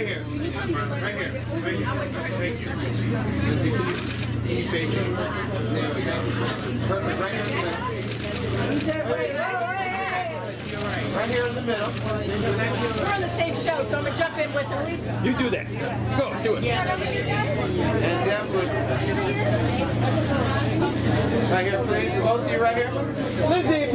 right here. Right here. Right here. Thank you. You. Perfect. Right here. Right here in the middle. We're on the same show, so I'm gonna jump in with Elisa. You do that. Go, do it. And. Right here, please. Both of you right here. Lindsay,